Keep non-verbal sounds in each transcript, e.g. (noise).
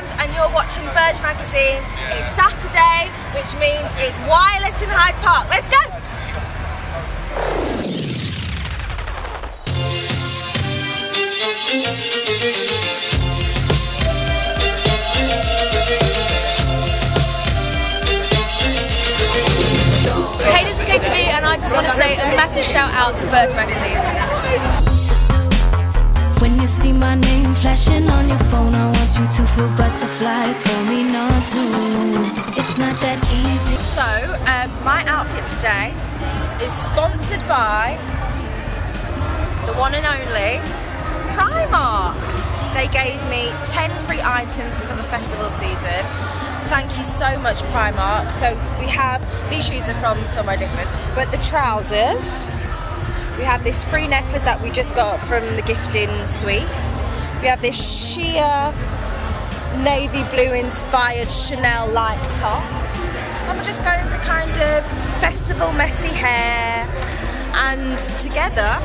Shams and you're watching Verge Magazine. It's Saturday, which means it's wireless in Hyde Park. Let's go! Hey, this is Katy B, and I just want to say a massive shout out to Verge Magazine. See my name flashing on your phone, I want you to feel butterflies for me not to. It's not that easy. So, um, my outfit today is sponsored by the one and only Primark. They gave me 10 free items to cover festival season. Thank you so much, Primark. So, we have these shoes are from somewhere different, but the trousers. We have this free necklace that we just got from the gifting suite. We have this sheer navy blue inspired Chanel light top. I'm just going for kind of festival messy hair and together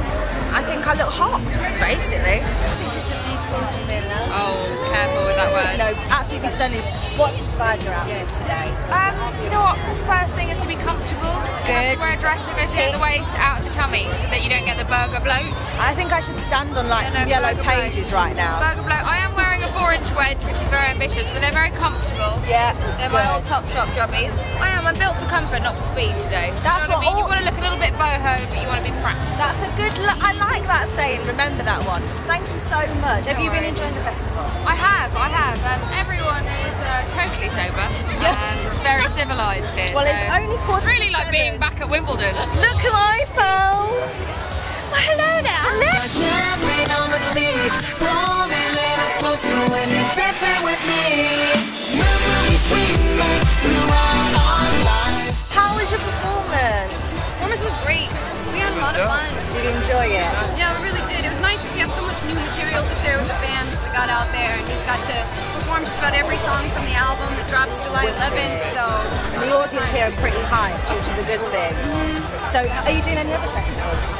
I think I look hot basically. This is the beautiful Jameela. Oh, careful with that word. No, absolutely stunning. What's inspired your outfit today? Um, you know what? First thing is to be comfortable. You have Good. to wear a dress that goes at the waist, out of the tummy, so that you don't get the burger bloat. I think I should stand on like No, no, some yellow burger bloat. pages right now. Burger bloat. I am wearing a four-inch wedge, which is very ambitious, but they're very comfortable. Yeah, They're my good. old Topshop jobbies. I am. I'm built for comfort, not for speed today. That's you know what, I what mean. You want to look a little bit boho, but you want to be practical. That's a good. Look. I like that saying. Remember that one. Thank you so much. Have No you been enjoying the festival? I have, I have. Um, everyone is uh, totally sober and very civilised here. Well, so it's only quarter it's really to like being back at Wimbledon. Look who I found. Well, hello there, Alex. Closer when you're dancing with me. Memories we make throughout our lives. How was your performance? Performance was great. We had a lot of fun. Did you enjoy it? Yeah, we really did. It was nice because we have so much new material to share with the fans. We got out there and just got to perform just about every song from the album that drops July 11th. So The audience here are pretty hyped, which is a good thing. Mm-hmm. So, are you doing any other festivals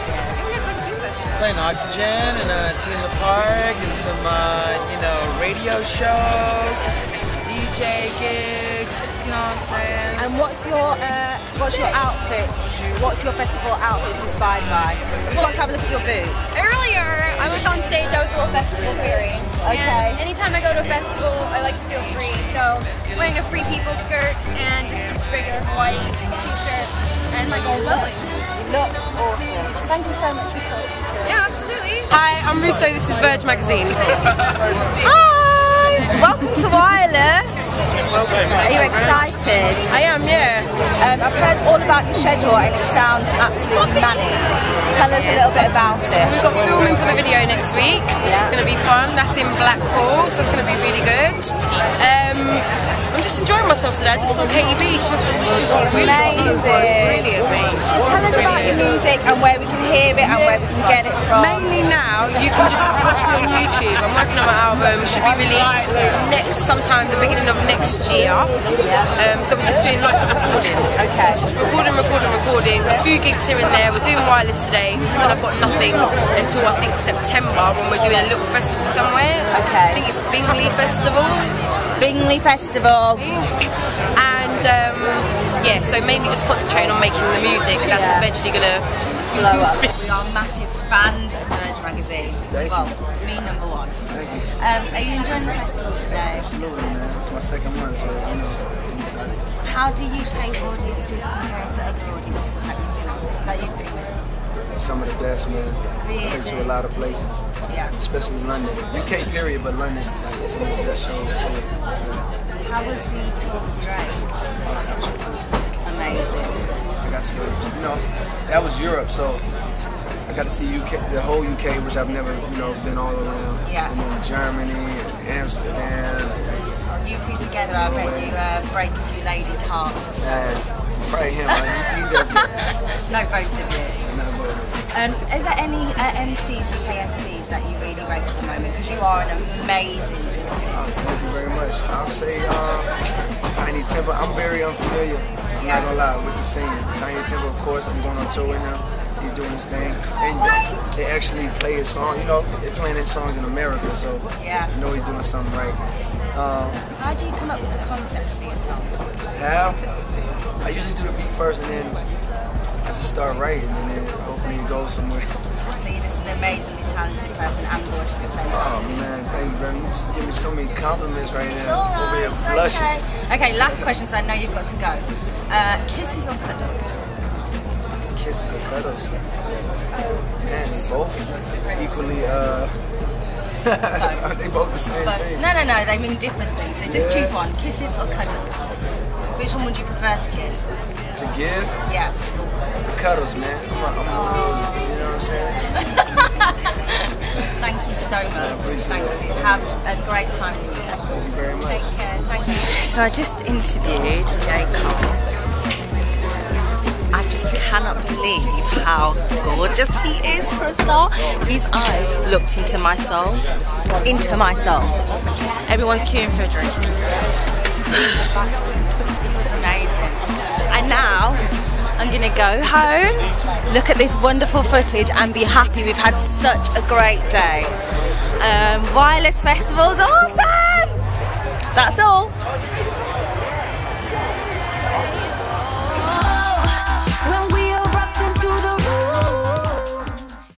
playing Oxygen and uh, T in the Park and some, uh, you know, radio shows and some DJ gigs. You know what I'm saying? And what's your uh, what's your outfits? What's your festival outfits inspired by? Let's have a look at your boot. Earlier, I was on stage. I was a little festival fairy. Okay. And anytime I go to a festival, I like to feel free. So wearing a free people skirt and just a regular Hawaii t-shirt and my gold bowling. You look awesome. Thank you so much for talking to us. Yeah, absolutely. Hi, I'm Russo. This is Verge Magazine. Hi! Welcome to Wireless. Are you excited? I am, yeah. Um, I've heard all about your schedule and it sounds absolutely manic. Tell us a little bit about it. We've got filming for the video next week, which Yeah. is going to be fun. That's in Blackpool, so that's going to be really good. Um, I'm just enjoying myself today. I just saw Katy B. She was, she was really, she was Amazing. brilliant. Tell us about your music and where we can hear it and where we can get it from. Mainly now, you can just watch me on YouTube. I'm working on my album. It should be released next sometime, the beginning of next year. Um, so we're just doing lots of recording. Okay. It's just recording, recording, recording. A few gigs here and there. We're doing wireless today, and I've got nothing until I think September when we're doing a little festival somewhere. Okay. I think it's Bingley Festival. Bingley Festival. And um, yeah, so mainly just concentrating on making the music. That's Yeah. eventually gonna blow up. we are massive fans of Verge Magazine. Thank well, you. me number one. Thank you. Um, are you enjoying the festival today? Absolutely, man. It's my second one, so, you know, I'm excited. How do UK audiences compared to other audiences that you've been on, that you've been with? Some of the best, man. I've been to a lot of places, Yeah. especially London. UK, period, but London, like, it's some of the best shows. How was the tour with Drake? That. Amazing. I got to go, you know, that was Europe, so I got to see UK, the whole UK, which I've never, you know, been all around. Yeah. And then Germany, and Amsterdam, You two together, I bet you uh, break a few ladies' hearts. well. and him. Like, he, he does that. (laughs) No, both of you. Not both of us. Um, are there any uh, MCs, UK MCs, that you really rate at the moment? Because you are an amazing Oh, lyricist. thank you very much. I'll say um, Tinie Tempah. I'm very unfamiliar. I'm Yeah. not gonna lie with the singing. Tinie Tempah, of course. I'm going on tour with him. he's doing his thing, and they actually play his song. You know, they're playing his songs in America, so Yeah. you know he's doing something right. Um, How do you come up with the concepts for your songs? how? I usually do the beat first, and then I just start writing, and then hopefully it goes somewhere. (laughs) So you're just an amazingly talented person and gorgeous at the same time. Oh man, thank you very much. You just give me so many compliments right now. all Over right, here it's blushing. okay. Okay, last question, because I know you've got to go. Uh, kisses or cuddles? Kisses or cuddles? Man, both equally. Uh, (laughs) they both the same But thing. no, no, no, they mean different things. So just Yeah. choose one: kisses or cuddles. Which one would you prefer to give? To give Yeah. Cuddles, man. I'm, I'm one of those. You know what I'm saying? (laughs) Thank you so much. appreciate Thank it. you. Have a great time. Thank you very much. Take care. Thank you. So I just interviewed J Cole. I just cannot believe how gorgeous he is for a star. His eyes looked into my soul. Into my soul. Everyone's queuing for a drink. (sighs) It was amazing. And now I'm gonna go home, look at this wonderful footage, and be happy we've had such a great day. Um, Wireless Festival's awesome! That's all.